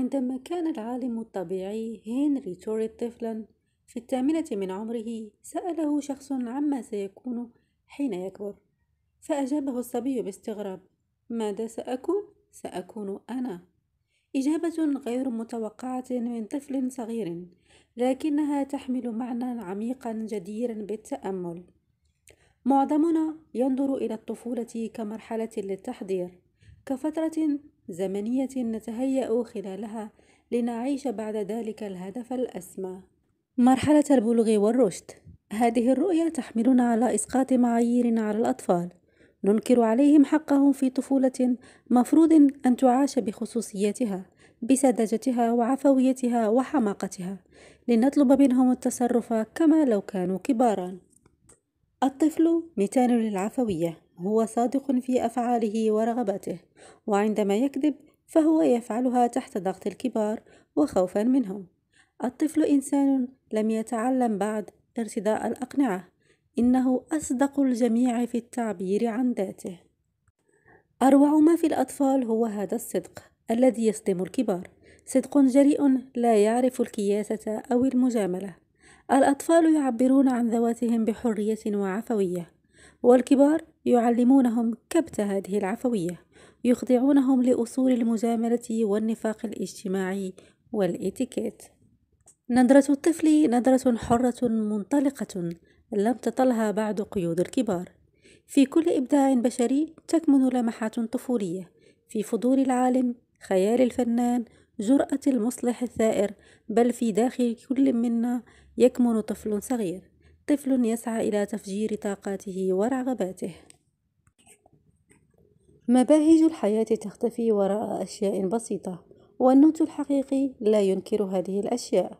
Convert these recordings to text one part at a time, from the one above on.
عندما كان العالم الطبيعي هنري توريت طفلا في الثامنة من عمره سأله شخص عما سيكون حين يكبر فأجابه الصبي باستغراب ماذا سأكون؟ سأكون أنا. إجابة غير متوقعة من طفل صغير لكنها تحمل معنى عميقا جديرا بالتأمل. معظمنا ينظر إلى الطفولة كمرحلة للتحضير. كفترة زمنية نتهيأ خلالها لنعيش بعد ذلك الهدف الأسمى. مرحلة البلوغ والرشد. هذه الرؤية تحملنا على إسقاط معايير على الأطفال. ننكر عليهم حقهم في طفولة مفروض أن تعاش بخصوصيتها بسذاجتها وعفويتها وحماقتها. لنطلب منهم التصرف كما لو كانوا كبارا. الطفل مثال للعفوية. هو صادق في أفعاله ورغباته وعندما يكذب فهو يفعلها تحت ضغط الكبار وخوفا منهم. الطفل إنسان لم يتعلم بعد ارتداء الأقنعة إنه أصدق الجميع في التعبير عن ذاته. أروع ما في الأطفال هو هذا الصدق الذي يصدم الكبار. صدق جريء لا يعرف الكياسة أو المجاملة. الأطفال يعبرون عن ذواتهم بحرية وعفوية. والكبار يعلمونهم كبت هذه العفوية يخضعونهم لأصول المجاملة والنفاق الاجتماعي والإتيكيت. نظرة الطفل نظرة حرة منطلقة لم تطلها بعد قيود الكبار. في كل إبداع بشري تكمن لمحات طفولية. في فضول العالم خيال الفنان جرأة المصلح الثائر بل في داخل كل منا يكمن طفل صغير. طفل يسعى إلى تفجير طاقاته ورغباته. مباهج الحياة تختفي وراء أشياء بسيطة والنوت الحقيقي لا ينكر هذه الأشياء.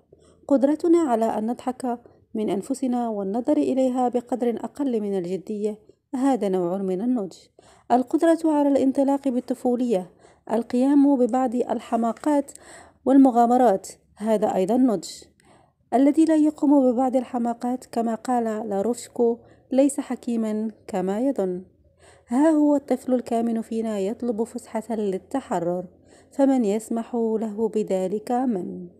قدرتنا على أن نضحك من أنفسنا والنظر إليها بقدر أقل من الجدية هذا نوع من النضج. القدرة على الانطلاق بالطفولية القيام ببعض الحماقات والمغامرات هذا أيضا نضج. الذي لا يقوم ببعض الحماقات كما قال لاروفشكو ليس حكيما كما يظن. ها هو الطفل الكامن فينا يطلب فسحة للتحرر فمن يسمح له بذلك من؟